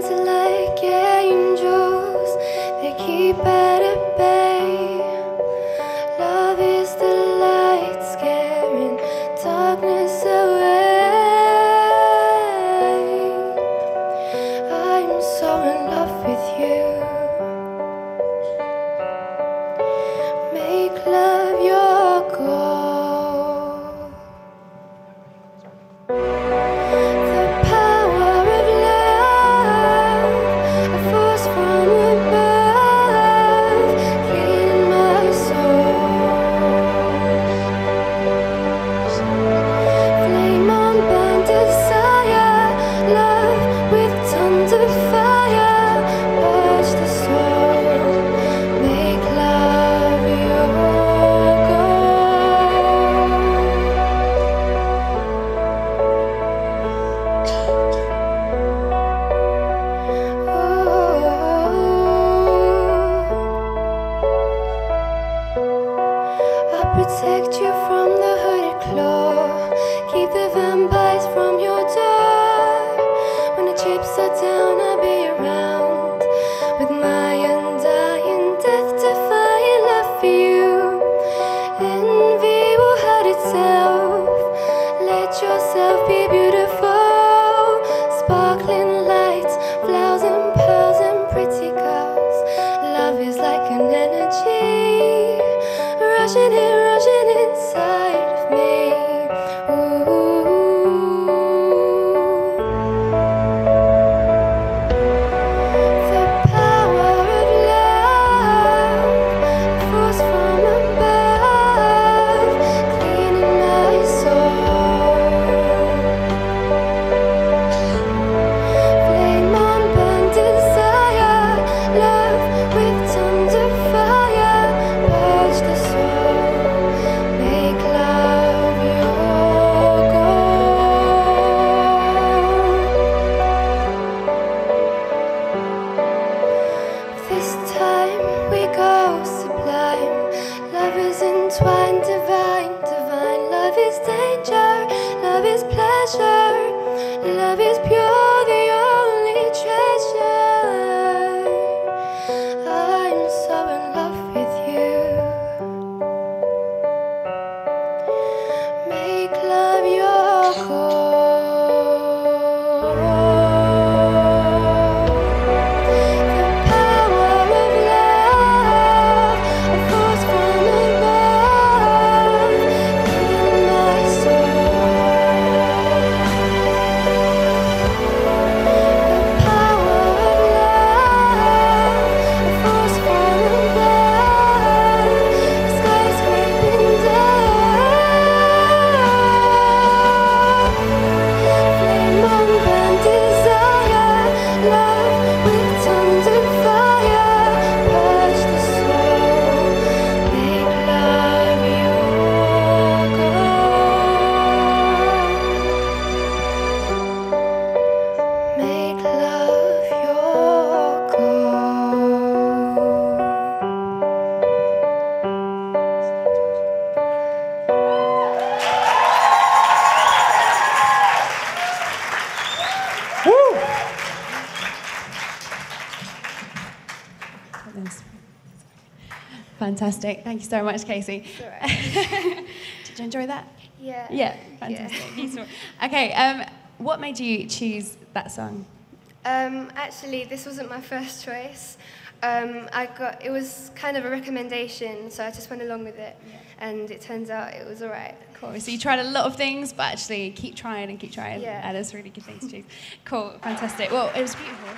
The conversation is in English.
to life. Fantastic. Thank you so much, Casey. Did you enjoy that? Yeah. Yeah, fantastic. Beautiful. Okay, um, what made you choose that song? Um, actually, this wasn't my first choice. Um, I got it was kind of a recommendation, so I just went along with it, and it turns out it was alright. Cool. So you tried a lot of things, but actually keep trying and keep trying. Yeah. And it's really good things to choose. Cool. Fantastic. Well, it was beautiful.